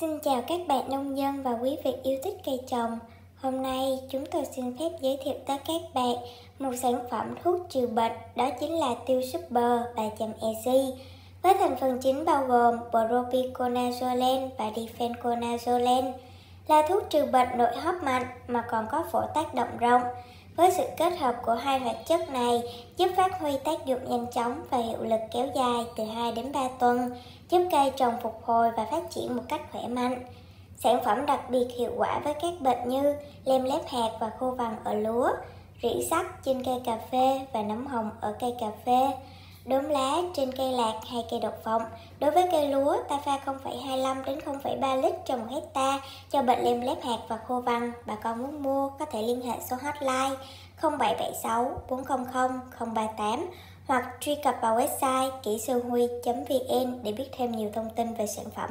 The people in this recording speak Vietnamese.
Xin chào các bạn nông dân và quý vị yêu thích cây trồng. Hôm nay, chúng tôi xin phép giới thiệu tới các bạn một sản phẩm thuốc trừ bệnh, đó chính là tiêu super 300EC với thành phần chính bao gồm propiconazole và difenconazole là thuốc trừ bệnh nội hấp mạnh mà còn có phổ tác động rộng. Với sự kết hợp của hai hoạt chất này giúp phát huy tác dụng nhanh chóng và hiệu lực kéo dài từ 2 đến 3 tuần, giúp cây trồng phục hồi và phát triển một cách khỏe mạnh. Sản phẩm đặc biệt hiệu quả với các bệnh như lem lép hạt và khô vàng ở lúa, rỉ sắt trên cây cà phê và nấm hồng ở cây cà phê đốm lá trên cây lạc hay cây độc phộng. Đối với cây lúa, ta pha 0,25 đến 0,3 lít trong 1 hecta cho bệnh lem lép hạt và khô vàng. Bà con muốn mua có thể liên hệ số hotline 0776 400 038 hoặc truy cập vào website kỹ sư huy.vn để biết thêm nhiều thông tin về sản phẩm.